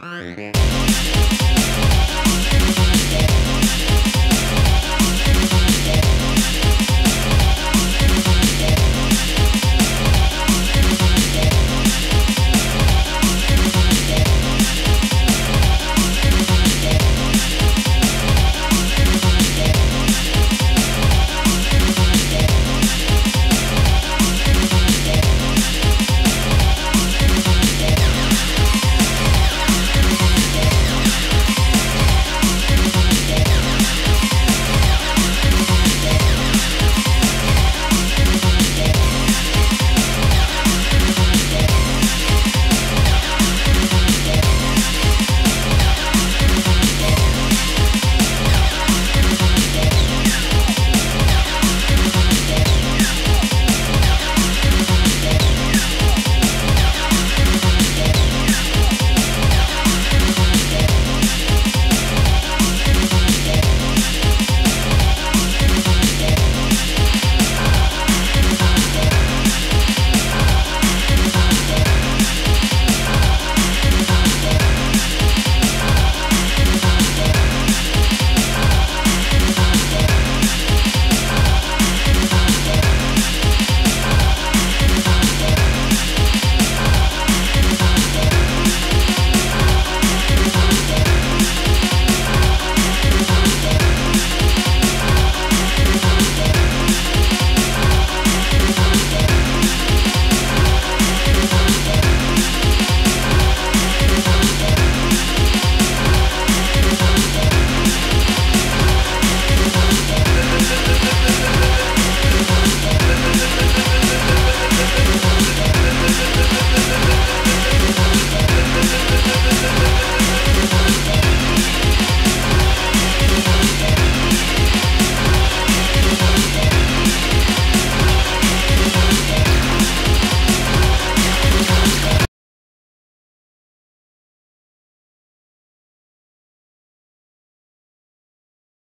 Bye.